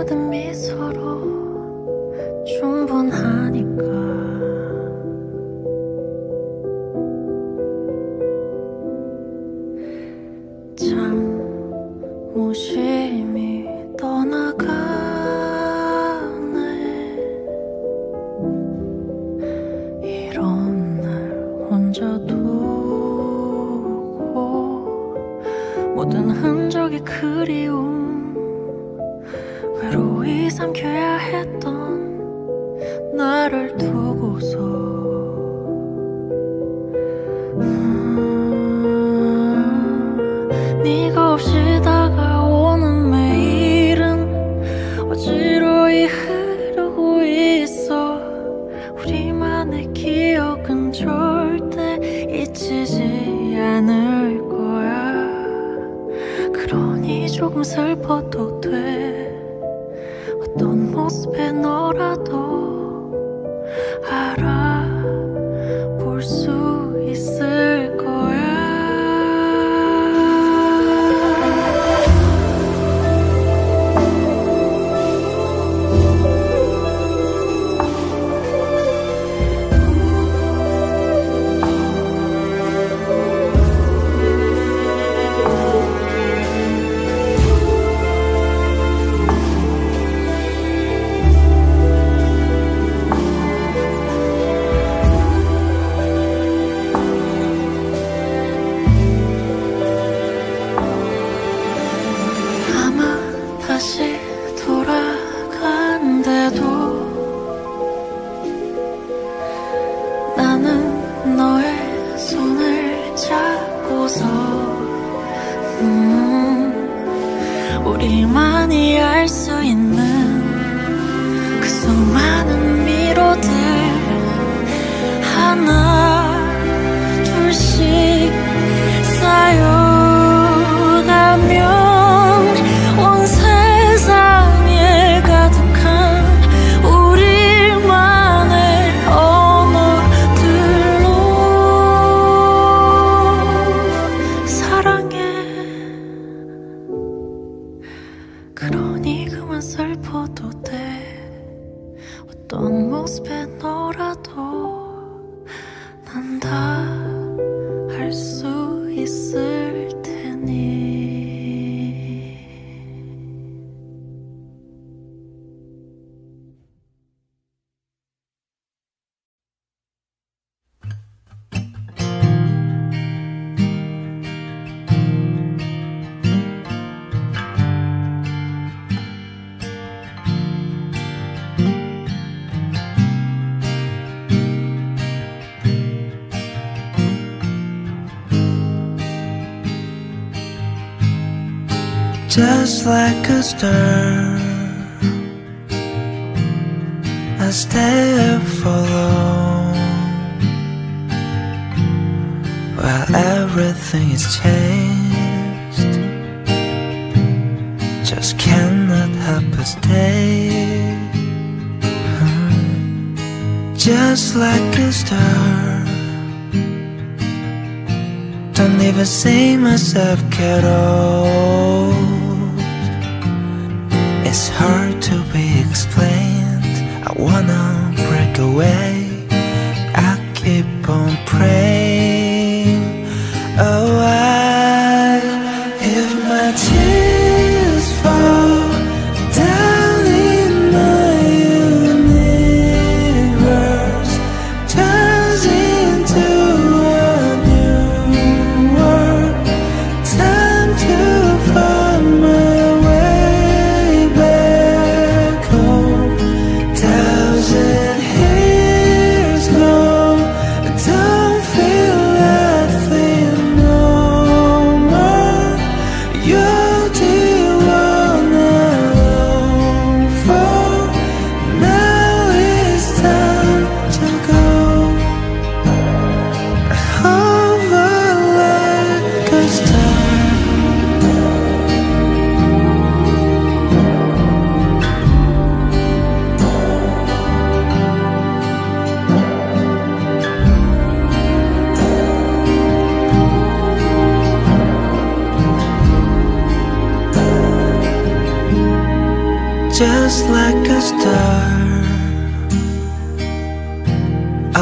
모든 미소로 충분한 是大概我们每一天 없어서. 음, 우리만이 알 수 있는 그 수많은 미로들 하나 어떤 모습에 너라도 난다 just like a star. I stay up for long while everything is changed. Just cannot help but stay. Just like a star. Don't even see myself at all. It's hard to be explained. I wanna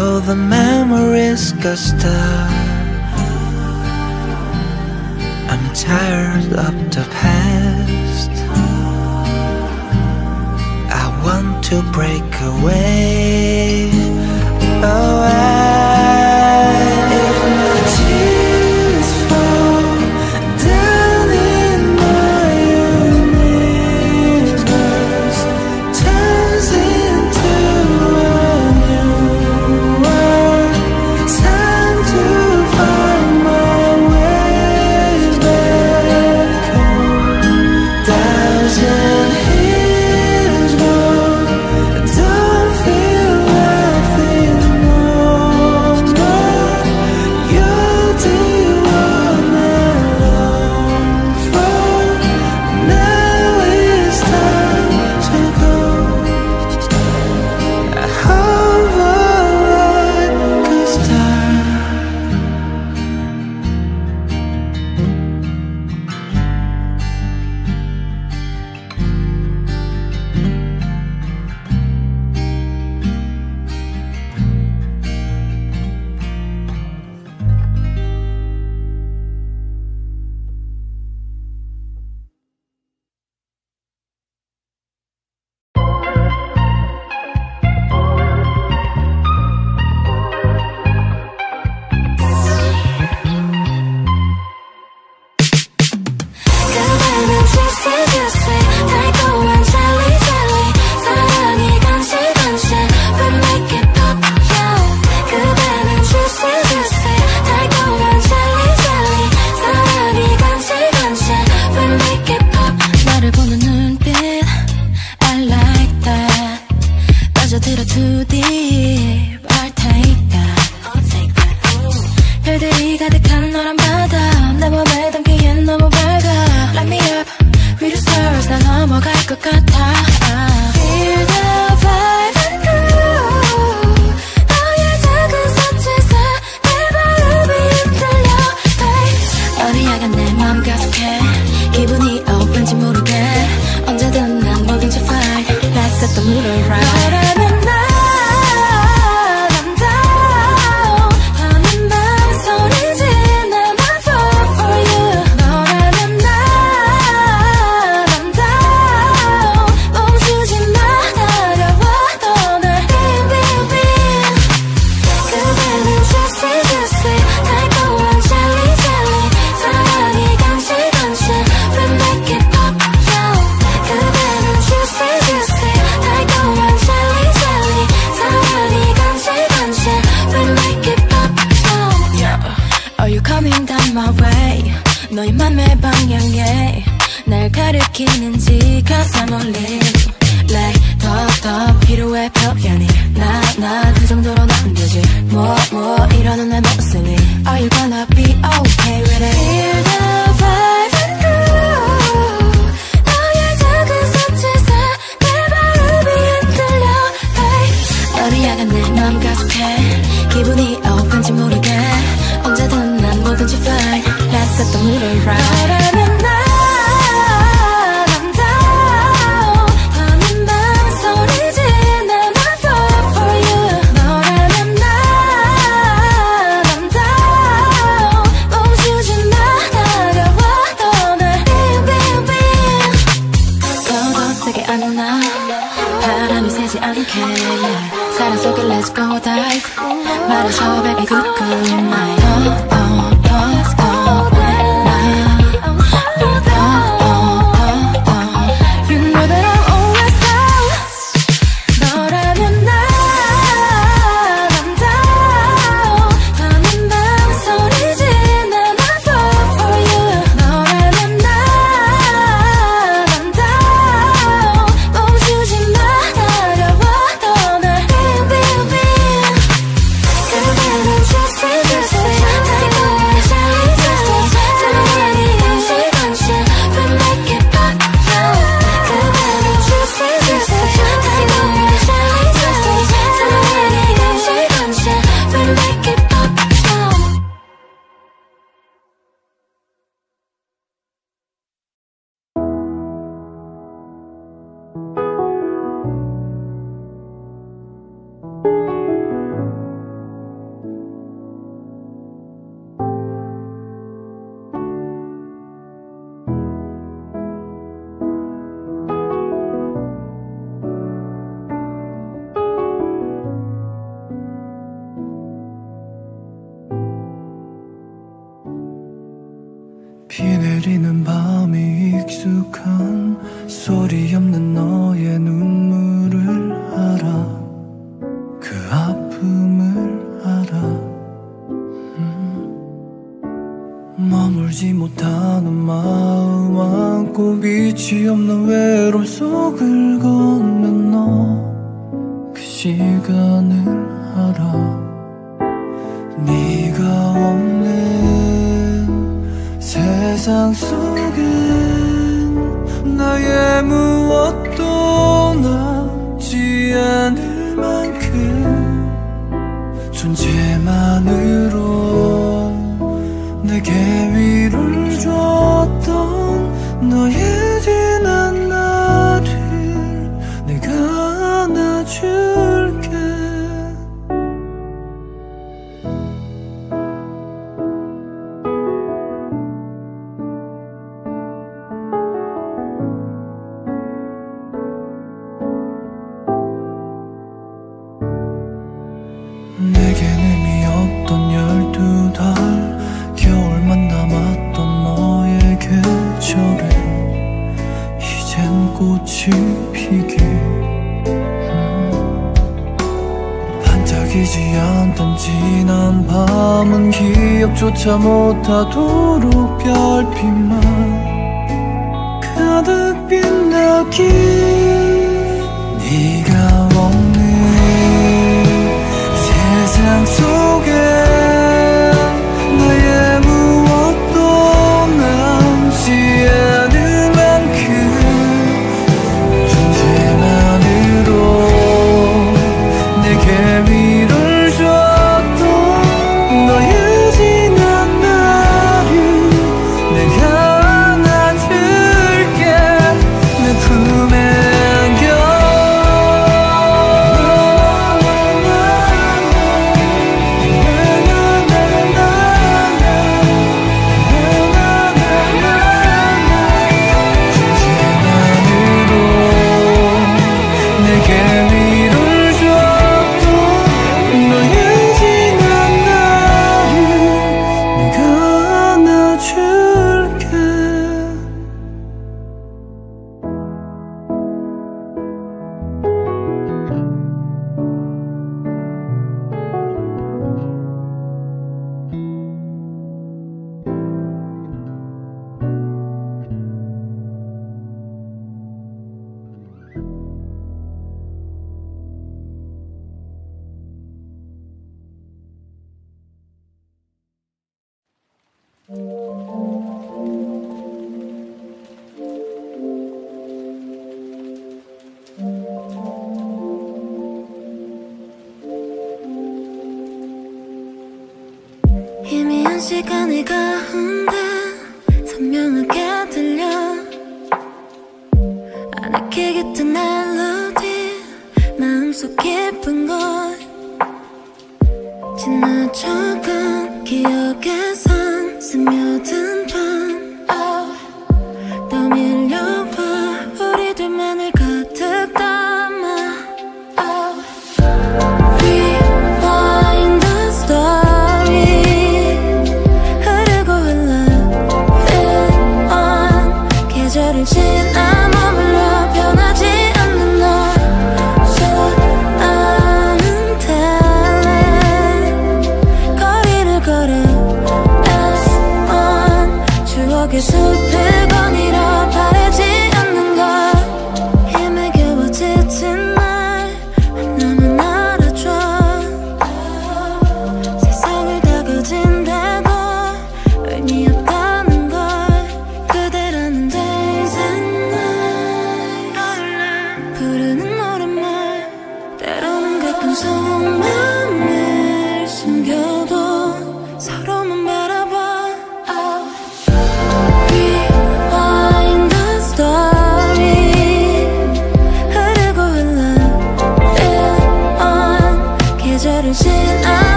all the memories got stuck I'm tired of the past. I want to break away. Oh, I 너의 표현이 나 나 그 정도로 남겨지 뭐뭐 뭐 이러는 내 모습이. Are you gonna 쏟고 dive. 말해줘 baby good good night 세상 속은 나의 무엇도 남지 않을 만큼 존재만을 미쳐 못하도록 별빛만 가득 빛나길 again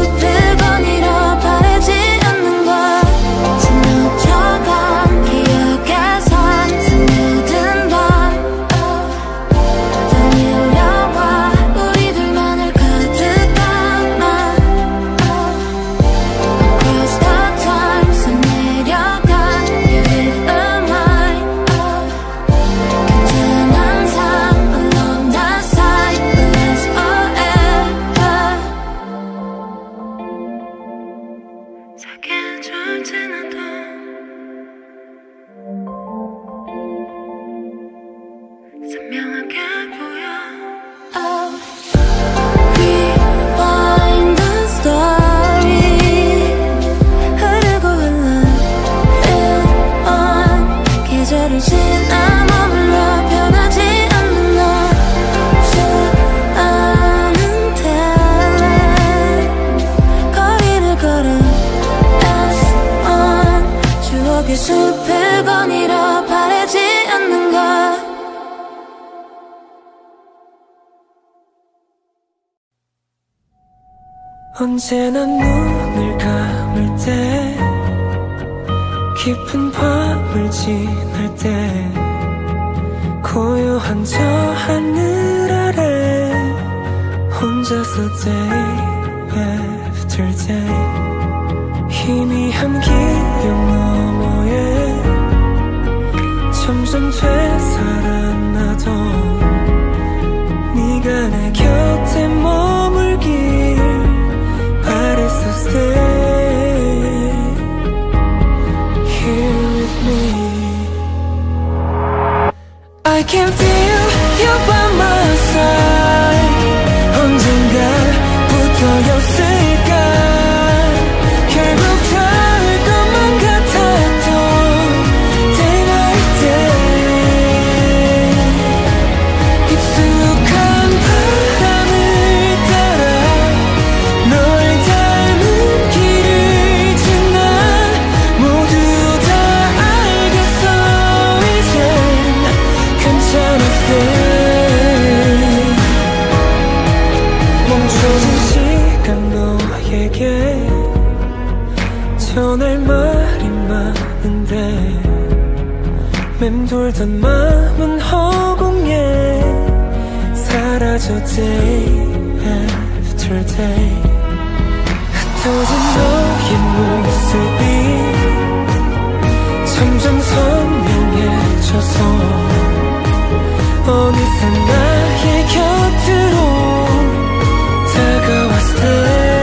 우태건이라 바래지 선명 언제나 눈을 감을 때 깊은 밤을 지날 때 고요한 저 하늘 아래 혼자서 day after day 희미한 기억 너머에 점점 I can feel you by 말이 많은데 맴돌던 마음은 허공에 사라져 day after day. 흩어진 너의 모습이 점점 선명해져서 어느새 나의 곁으로 다가왔을 때